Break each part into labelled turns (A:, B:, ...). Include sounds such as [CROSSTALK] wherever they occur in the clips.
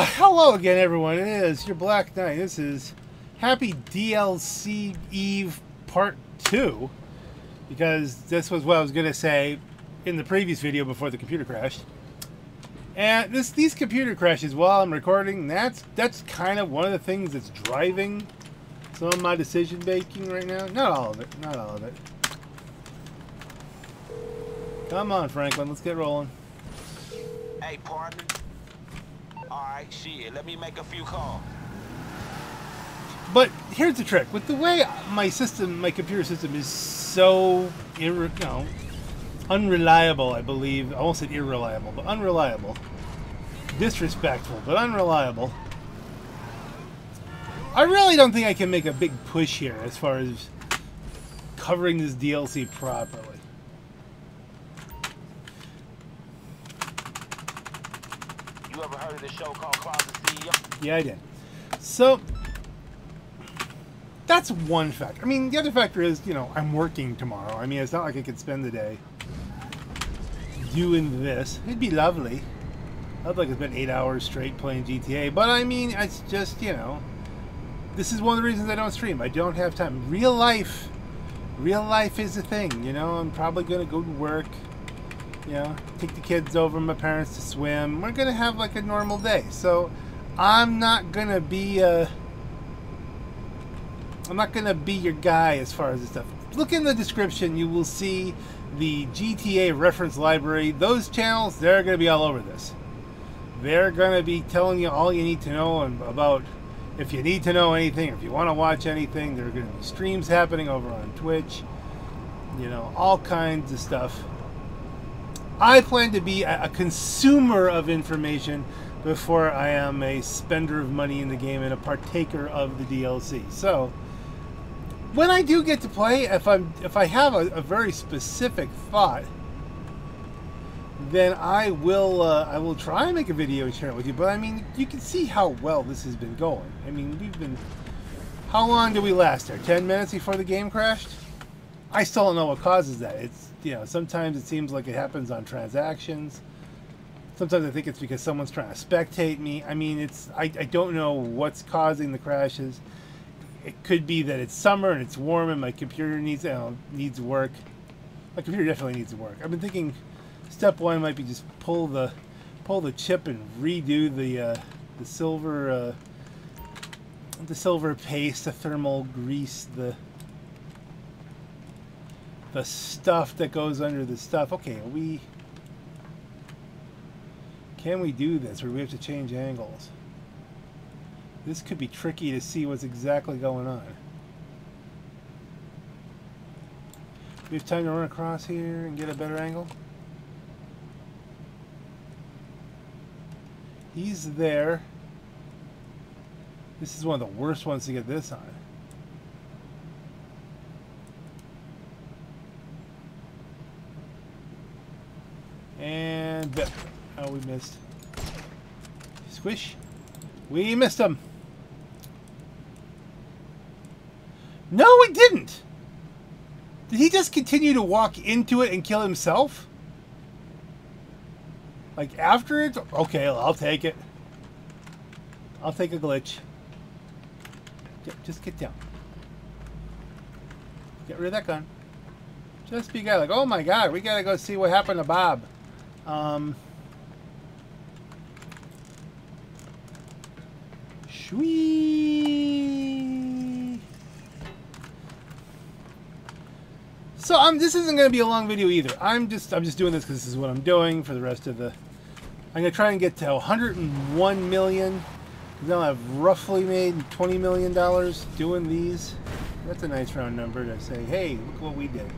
A: Ah, hello again, everyone. It is your Black Knight. This is Happy DLC Eve Part 2. Because this was what I was going to say in the previous video before the computer crashed. And this these computer crashes while I'm recording, that's that's kind of one of the things that's driving some of my decision making right now. Not all of it. Not all of it. Come on, Franklin. Let's get rolling.
B: Hey, partner. All right, shit. Let me make a few calls.
A: But here's the trick: with the way my system, my computer system, is so you know, unreliable. I believe I won't say irreliable, but unreliable, disrespectful, but unreliable. I really don't think I can make a big push here as far as covering this DLC properly.
B: This show called Closet CEO?
A: Yeah, I did. So that's one factor. I mean, the other factor is, you know, I'm working tomorrow. I mean, it's not like I could spend the day doing this. It'd be lovely. I'd like to spend eight hours straight playing GTA, but I mean, it's just, you know, this is one of the reasons I don't stream. I don't have time. Real life, real life is a thing, you know. I'm probably gonna go to work, you know, take the kids over, my parents to swim. We're gonna have like a normal day. So I'm not gonna be uh I'm not gonna be your guy as far as this stuff. Look in the description, you will see the GTA reference library. Those channels, they're gonna be all over this. They're gonna be telling you all you need to know and about if you need to know anything, if you want to watch anything, there are gonna be streams happening over on Twitch. You know, all kinds of stuff. I plan to be a, consumer of information before I am a spender of money in the game and a partaker of the DLC. So, when I do get to play, if I'm if I have a, a very specific thought, then I will uh, I will try and make a video and share it with you. But I mean, you can see how well this has been going. I mean, we've been how long did we last there? Ten minutes before the game crashed. I still don't know what causes that. It's you know sometimes it seems like it happens on transactions. Sometimes I think it's because someone's trying to spectate me. I mean, it's I, I don't know what's causing the crashes. It could be that it's summer and it's warm and my computer needs you know, needs work. My computer definitely needs work. I've been thinking step one might be just pull the pull the chip and redo the uh, the silver uh, the silver paste, the thermal grease, the the stuff that goes under the stuff. Okay, we can we do this, we have to change angles? This could be tricky to see what's exactly going on. We have time to run across here and get a better angle. He's there. This is one of the worst ones to get this on. And. Oh, we missed. Squish. We missed him. No, we didn't. Did he just continue to walk into it and kill himself? Like after it? Okay, I'll take it. I'll take a glitch. Just get down. Get rid of that gun. Just be guy like, oh my god, we gotta go see what happened to Bob. Um, Shwee. So um, this isn't going to be a long video either. I'm just I'm just doing this because this is what I'm doing for the rest of the. I'm going to try and get to 101 million. Then I've roughly made 20 million dollars doing these. That's a nice round number to say, hey, look what we did.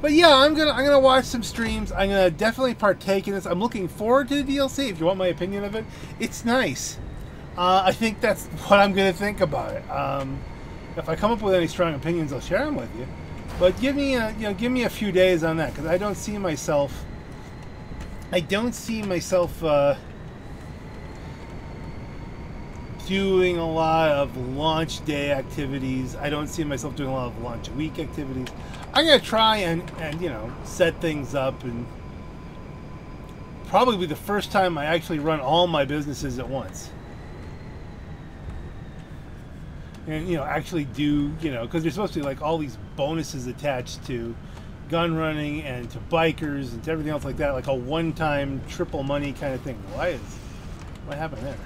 A: But yeah, I'm gonna I'm gonna watch some streams. I'm gonna definitely partake in this. I'm looking forward to the DLC. If you want my opinion of it, it's nice. Uh, I think that's what I'm gonna think about it. Um, if I come up with any strong opinions, I'll share them with you. But give me a you know give me a few days on that because I don't see myself. I don't see myself uh, doing a lot of launch day activities. I don't see myself doing a lot of launch week activities. I'm gonna try and and you know set things up and probably be the first time I actually run all my businesses at once. And, you know, actually do, you know, because there's supposed to be like all these bonuses attached to gun running and to bikers and to everything else like that, like a one time triple money kind of thing. Why is, what happened there?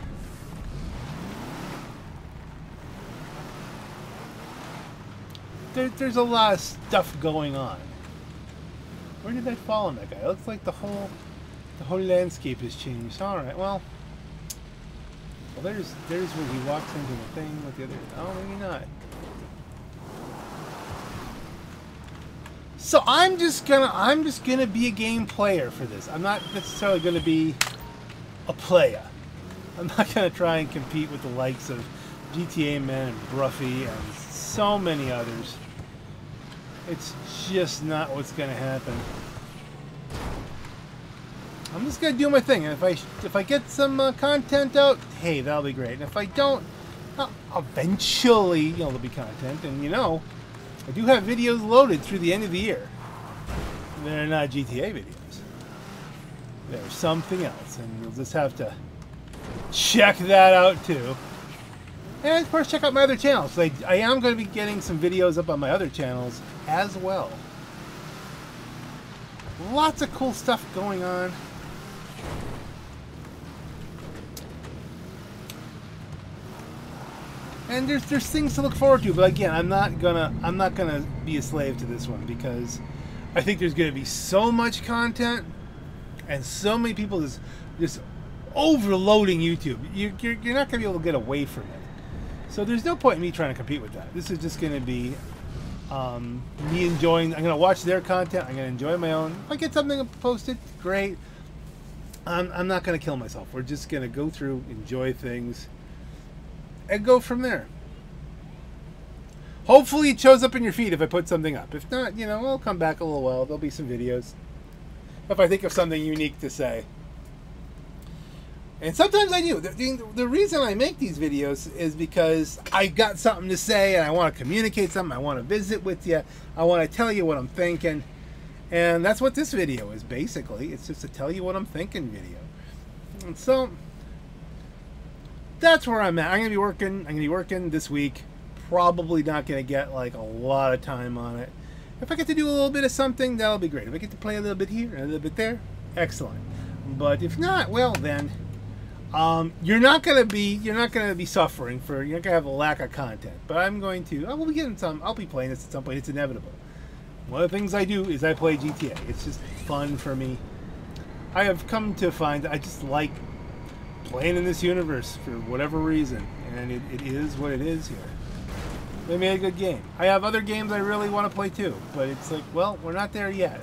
A: There, there's a lot of stuff going on. Where did that fall on that guy? It looks like the whole the whole landscape has changed. All right, well, well, there's there's where he walks into the thing with the other. Oh, maybe not. So I'm just gonna I'm just gonna be a game player for this. I'm not necessarily gonna be a player. I'm not gonna try and compete with the likes of GTA Men and Broughy and so many others. It's just not what's going to happen. I'm just going to do my thing. And if I if I get some uh, content out, hey, that'll be great. And if I don't, eventually, you know, there'll be content. And, you know, I do have videos loaded through the end of the year. They're not GTA videos. They're something else. And you'll just have to check that out, too. And of course, check out my other channels. I, I am going to be getting some videos up on my other channels as well. Lots of cool stuff going on. And there's there's things to look forward to, but again, I'm not gonna I'm not gonna be a slave to this one because I think there's gonna be so much content and so many people just just overloading YouTube. You, you're, you're not gonna be able to get away from it. So there's no point in me trying to compete with that. This is just going to be um, me enjoying. I'm going to watch their content. I'm going to enjoy my own. If I get something posted, great. I'm, I'm not going to kill myself. We're just going to go through, enjoy things, and go from there. Hopefully it shows up in your feed if I put something up. If not, you know, I'll come back a little while. There'll be some videos. If I think of something unique to say. And sometimes I do. The, the, reason I make these videos is because I got something to say and I want to communicate something. I want to visit with you. I want to tell you what I'm thinking. And that's what this video is basically. It's just a tell you what I'm thinking video. And so that's where I'm at. I'm going to be working. I'm going to be working this week. Probably not going to get like a lot of time on it. If I get to do a little bit of something, that'll be great. If I get to play a little bit here and a little bit there, excellent. But if not, well then um, you're not gonna be you're not gonna be suffering for you're not gonna have a lack of content. But I'm going to I will be getting some. I'll be playing this at some point. It's inevitable. One of the things I do is I play GTA. It's just fun for me. I have come to find I just like playing in this universe for whatever reason, and it, it is what it is here. They made a good game. I have other games I really want to play too, but it's like, well, we're not there yet.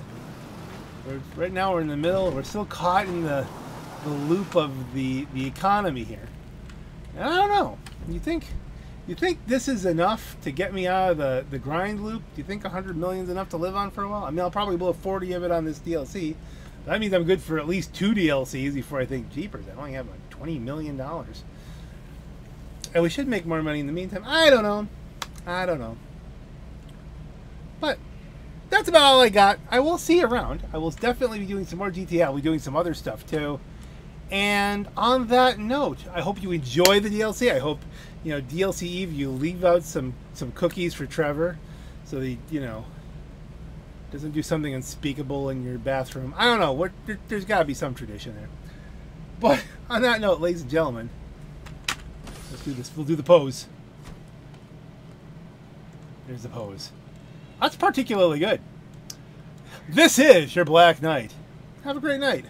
A: We're, right now we're in the middle. We're still caught in the the loop of the the economy here. And I don't know. You think you think this is enough to get me out of the, the grind loop? Do you think 100 million is enough to live on for a while? I mean, I'll probably blow 40 of it on this DLC. That means I'm good for at least two DLCs before I think jeepers. I only have like 20 million dollars. And we should make more money in the meantime. I don't know. I don't know. But that's about all I got. I will see you around. I will definitely be doing some more GTA. I'll be doing some other stuff too. And on that note, I hope you enjoy the DLC. I hope, you know, DLC Eve, you leave out some, some cookies for Trevor so he, you know, doesn't do something unspeakable in your bathroom. I don't know. What there, has got to be some tradition there. But [LAUGHS] on that note, ladies and gentlemen, let's do this. We'll do the pose. There's the pose. That's particularly good. This is your Black Knight. Have a great night.